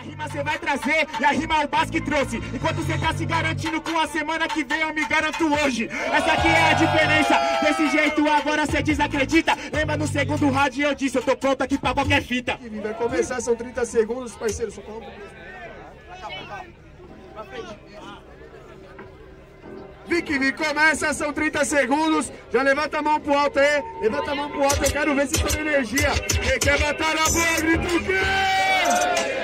A rima você vai trazer e a rima é o Bas que trouxe. Enquanto você tá se garantindo com a semana que vem, eu me garanto hoje. Essa aqui é a diferença. Desse jeito agora você desacredita. Lembra no segundo rádio eu disse, eu tô pronto aqui pra qualquer fita. Vai começar, são 30 segundos, parceiro. Só coloca Vicky, Vicky, começa, são 30 segundos. Já levanta a mão pro alto aí. Levanta a mão pro alto, eu quero ver se tem energia. Quem quer matar na boa, grita o quê?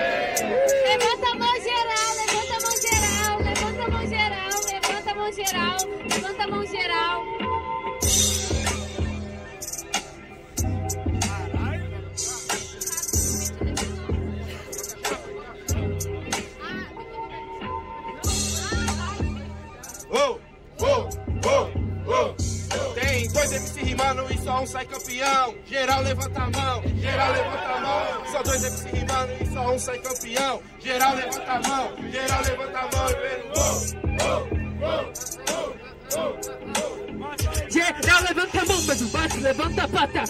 Sai campeão. Geral levanta a mão, geral levanta a mão. Só dois MC rimando e só um sai campeão. Geral levanta a mão, geral levanta a mão e. Geral levanta a mão, mas o baixo levanta a pata.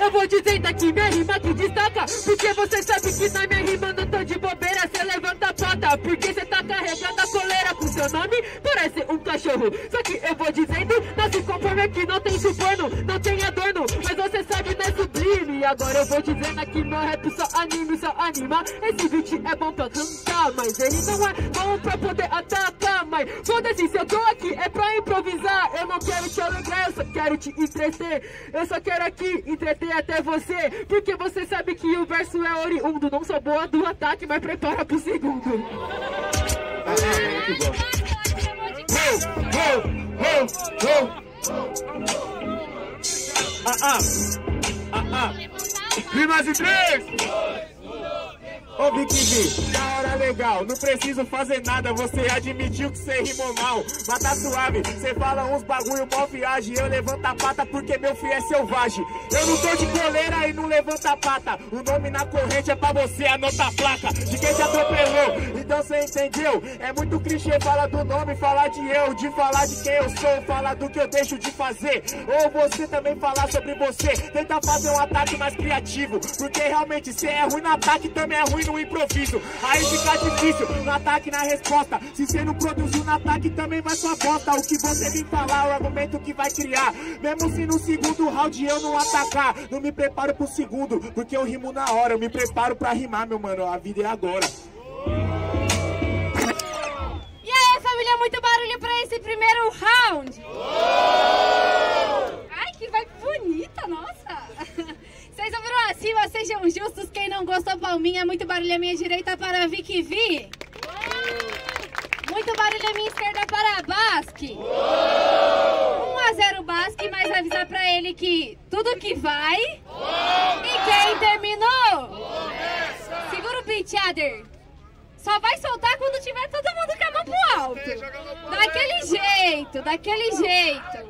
Eu vou dizendo aqui minha rima que destaca. Porque você sabe que na minha rima não tô de bobeira. Cê levanta a pata. Porque cê tá carregando a coleira com seu nome. Parece um cachorro. Só que eu vou dizendo, não se conforme aqui, não tem suborno, não tem adorno. E agora eu vou dizendo aqui, meu rap só anime, só anima. Esse beat é bom pra cantar, mas ele não é bom pra poder atacar. Mas foda-se, se eu tô aqui é pra improvisar. Eu não quero te alegrar, eu só quero te entreter. Eu só quero aqui entreter até você. Porque você sabe que o verso é oriundo. Não sou boa do ataque, mas prepara pro segundo. Ah, ah, ah, Rimas em três! Ô Vicky V, da hora legal, não preciso fazer nada, você admitiu que você rimou mal. Mas tá suave, você fala uns bagulho mó viagem, eu levanto a pata porque meu filho é selvagem. Eu não tô de coleira e não levanto a pata, o nome na corrente é pra você, anota a placa de quem te atropelou. Então você entendeu? É muito clichê falar do nome, falar de eu, de falar de quem eu sou, falar do que eu deixo de fazer. Ou você também falar sobre você, tentar fazer um ataque mais criativo, porque realmente você é ruim no ataque, também é ruim no improviso. Aí fica difícil no ataque na resposta. Se você não produziu no ataque, também vai sua bosta. O que você vem falar, o argumento que vai criar. Mesmo se no segundo round eu não atacar, não me preparo pro segundo, porque eu rimo na hora. Eu me preparo pra rimar, meu mano. A vida é agora. E aí, família, muito barulho pra esse primeiro round. Palminha. Muito barulho à minha direita para Vicky V. Muito barulho à minha esquerda para Basque. 1 a 0 Basque, mas avisar pra ele que tudo que vai. E quem terminou? Segura o beat, Adder. Só vai soltar quando tiver todo mundo com a mão pro alto. Daquele jeito, daquele jeito.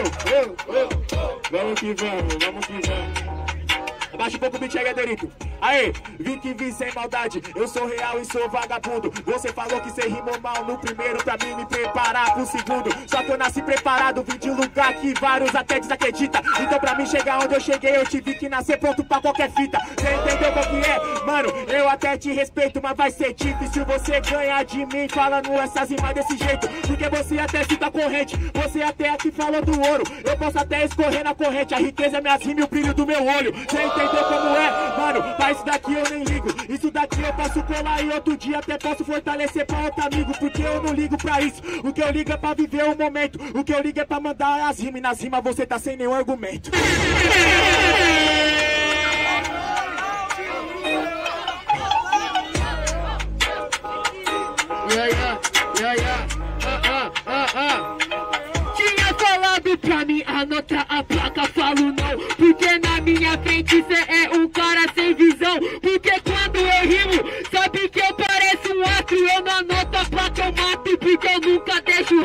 Vamos que vamos, vamos que vamos. Abaixa um pouco o beat aí, Gaderito. Aê, vi que vi sem maldade. Eu sou real e sou vagabundo. Você falou que você rimou mal no primeiro pra mim me preparar pro segundo. Só que eu nasci preparado, vim de lugar que vários até desacreditam. Então pra mim chegar onde eu cheguei, eu tive que nascer pronto pra qualquer fita. Você entendeu qual que é? Mano, eu até te respeito, mas vai ser difícil você ganhar de mim falando essas rimas desse jeito. Porque você até cita corrente, você até aqui falou do ouro. Eu posso até escorrer na corrente, a riqueza é minhas rimas e o brilho do meu olho. Você entendeu como é? Mano, mas isso daqui eu nem ligo. Isso daqui eu posso colar e outro dia até posso fortalecer pra outro amigo. Porque eu não ligo pra isso. O que eu ligo é pra viver o momento. O que eu ligo é pra mandar as rimas. E nas rimas você tá sem nenhum argumento. Yeah, yeah, yeah, yeah. Uh, ah, uh, ah. uh, uh. É Tinha falado pra mim anotar Cê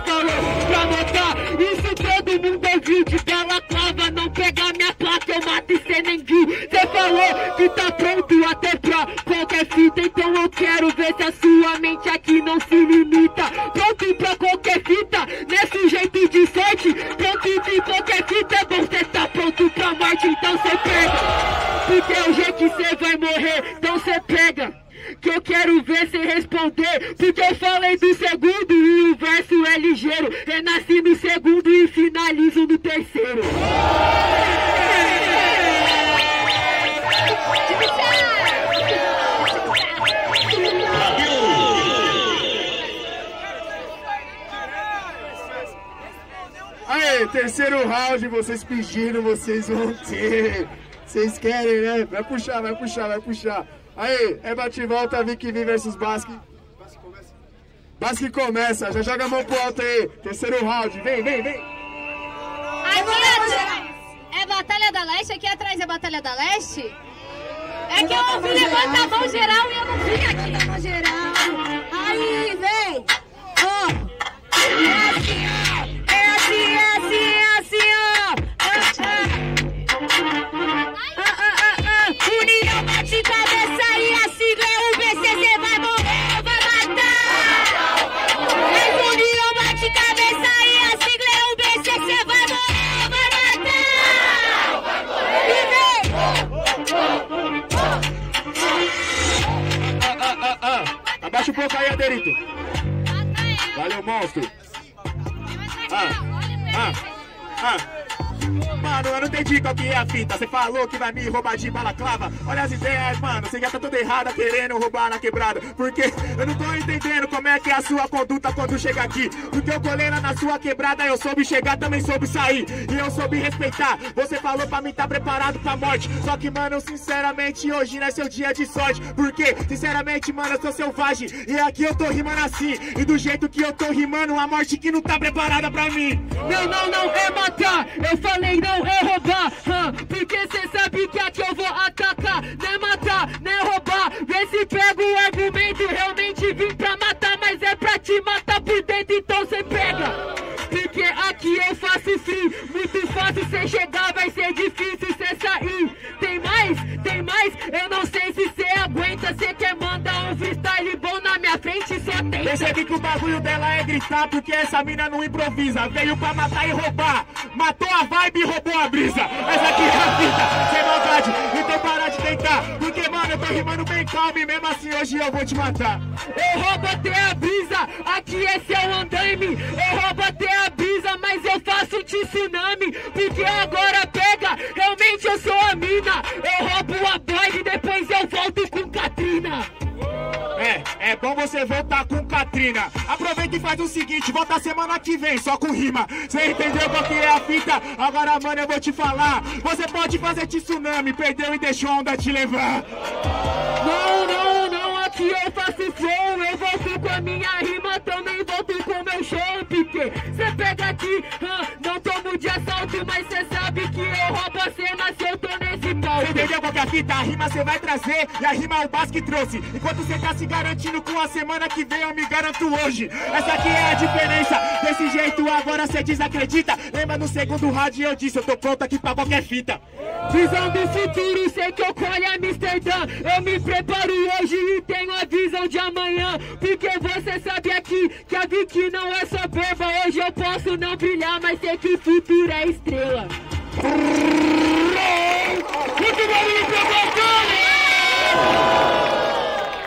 falou pra anotar, isso todo mundo ouviu. De bela clava, não pegar minha placa, eu mato e cê nem viu. Cê falou que tá pronto até pra qualquer fita. Então eu quero ver se a sua mente aqui não se limita. Pronto pra qualquer fita, né? Sujeito de sorte. Pronto de qualquer fita, é bom cê tá pronto pra morte. Então cê pega, porque é o jeito que cê vai morrer. Então cê pega. Que eu quero ver cê responder Porque eu falei do segundo o verso é ligeiro Renasci no segundo e finalizo no terceiro Aí, terceiro round, vocês pedindo, vocês vão ter. Vocês querem, né? Vai puxar, vai puxar, vai puxar. Aí, é bate e volta, Vicky V versus Basque. Basque começa, já joga a mão pro alto aí. Terceiro round, vem, vem, vem. Aqui atrás é Batalha da Leste, aqui atrás é Batalha da Leste? É que eu ouvi levantar a mão geral e eu não vi aqui. Levanta a mão geral. Aí, vem. Pouco aí, Aderito. Valeu, monstro. Ah, ah, ah. Mano, eu não entendi qual que é a fita. Você falou que vai me roubar de balaclava. Olha as ideias, mano. Você já tá toda errada querendo roubar na quebrada. Porque eu não tô entendendo como é que é a sua conduta quando chega aqui. Porque eu colei na sua quebrada, eu soube chegar, também soube sair. E eu soube respeitar. Você falou pra mim tá preparado pra morte. Só que, mano, sinceramente, hoje não é seu dia de sorte. Porque, sinceramente, mano, eu sou selvagem. E aqui eu tô rimando assim. E do jeito que eu tô rimando, a morte que não tá preparada pra mim. Não, não, não é matar. Eu falei não é roubar. porque cê sabe que aqui eu vou atacar. Não é matar, não é roubar. Vê se pega o argumento. Realmente vim pra matar, mas é pra te matar por dentro. Então cê pega. Porque aqui eu faço free. Muito fácil cê chegar, vai ser difícil cê sair. Tem mais? Tem mais? Eu não sei se cê aguenta. Cê quer mandar um freestyle bom na minha frente, só tenta. Percebi que o bagulho dela é gritar, porque essa mina não improvisa. Veio pra matar e roubar. Matou a vibe e roubou a brisa. Essa aqui é a fita, sem maldade. Então para de tentar. Porque, mano, eu tô rimando bem calmo e mesmo assim hoje eu vou te matar. Eu roubo até a brisa, aqui é seu andaime. Eu roubo até a brisa, mas eu faço tsunami. Porque agora pega, realmente eu sou a mina. Eu roubo a vibe, depois eu. É, bom você voltar com Katrina. Aproveita e faz o seguinte, volta semana que vem, só com rima. Você entendeu qual que é a fita? Agora, mano, eu vou te falar. Você pode fazer tsunami, perdeu e deixou a onda te levar. Não, não, não, aqui eu faço flow. Eu volto com a minha rima, também volto com meu show. Porque cê pega aqui, ah, não tomo de assalto, mas cê sabe que é a fita? A rima você vai trazer e a rima é o Basque trouxe. Enquanto você tá se garantindo com a semana que vem, eu me garanto hoje. Essa aqui é a diferença. Desse jeito agora cê desacredita. Lembra no segundo round eu disse, eu tô pronto aqui pra qualquer fita. Visão do futuro, sei que eu colho Amsterdã. Eu me preparo hoje e tenho a visão de amanhã. Porque você sabe aqui que a Vicky não é soberba. Hoje eu posso não brilhar, mas sei que o futuro é estrela.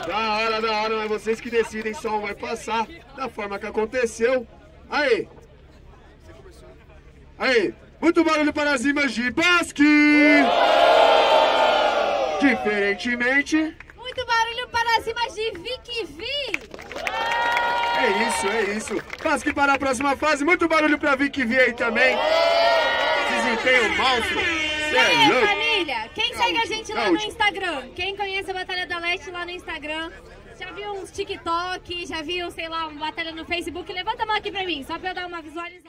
Da hora, da hora, mas vocês que decidem, só um vai passar da forma que aconteceu. Aí! Aí! Muito barulho para as rimas de Basque! Diferentemente, Muito barulho para cima de Vicky V. é isso, é isso. Basque para a próxima fase, muito barulho pra Vicky V aí também. Desempenho monstro. Cê E é louco. Segue a gente lá no. Instagram? Quem conhece a Batalha da Leste lá no Instagram? Já viu uns TikTok? Já viu, sei lá, uma batalha no Facebook? Levanta a mão aqui pra mim, só pra eu dar uma visualizada.